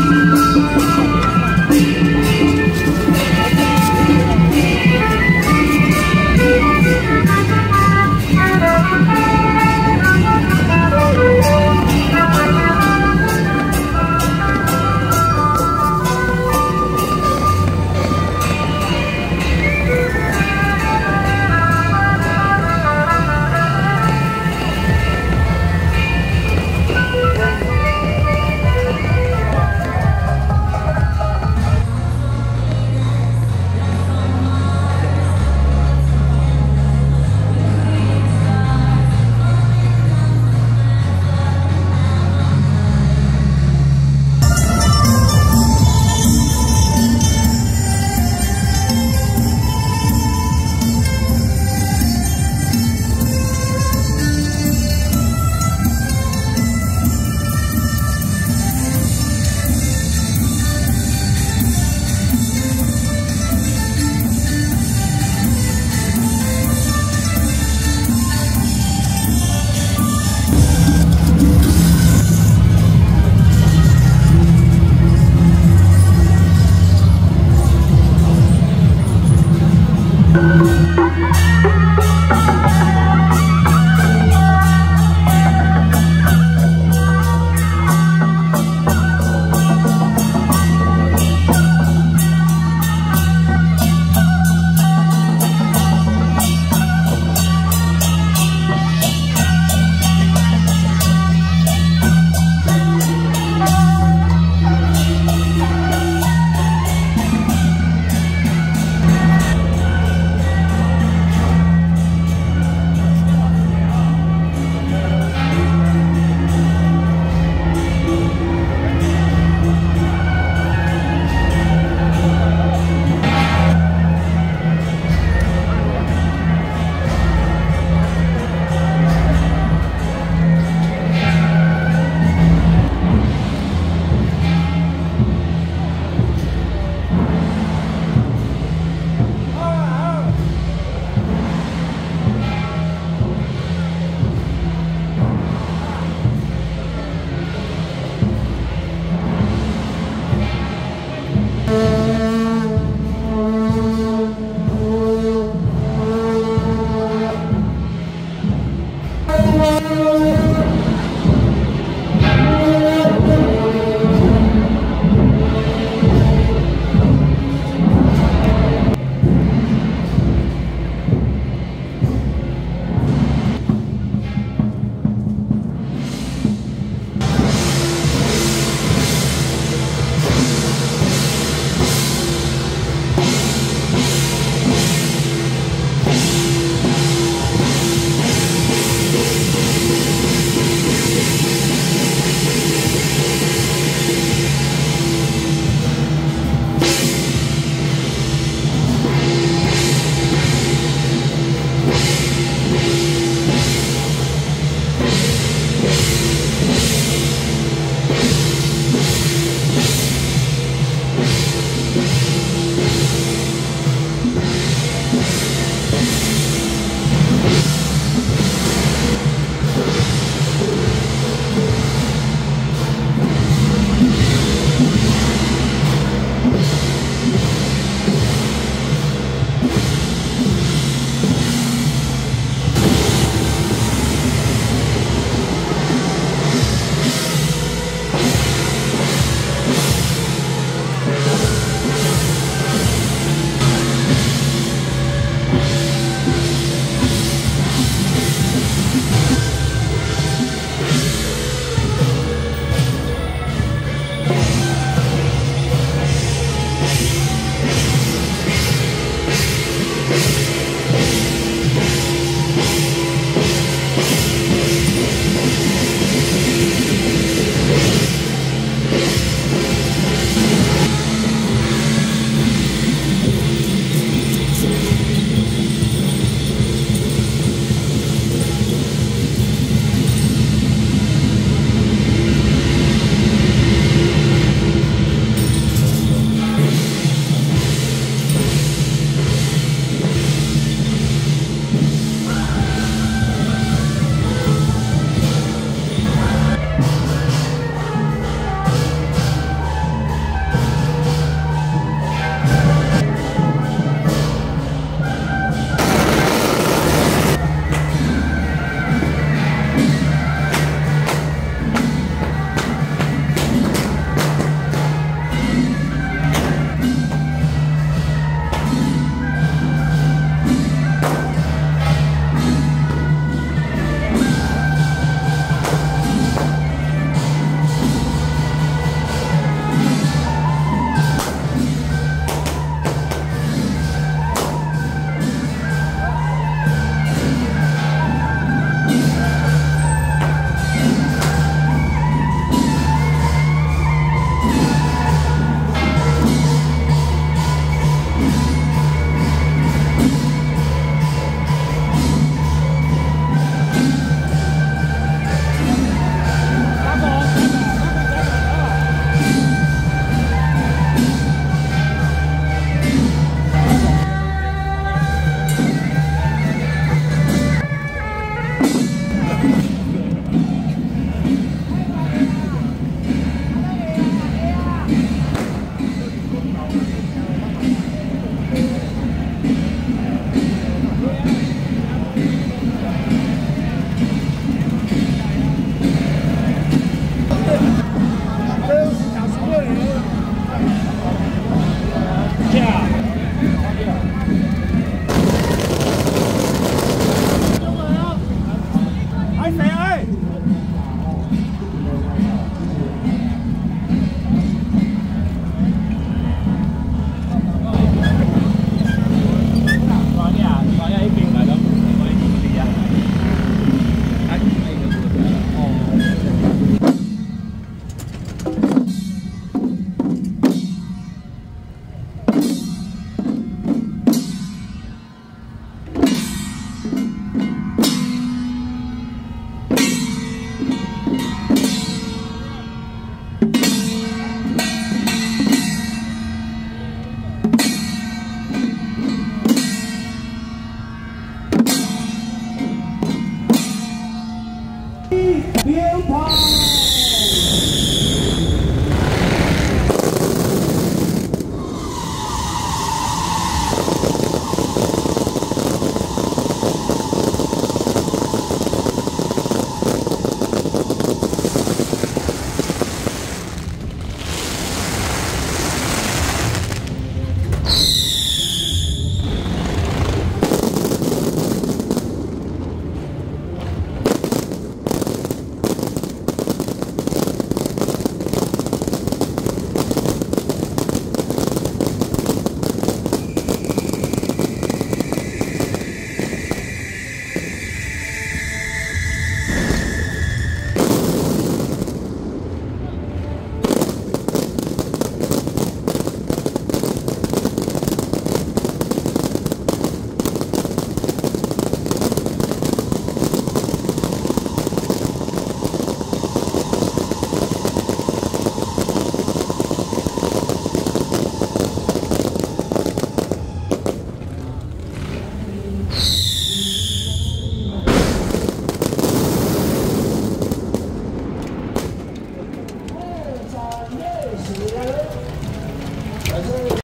Música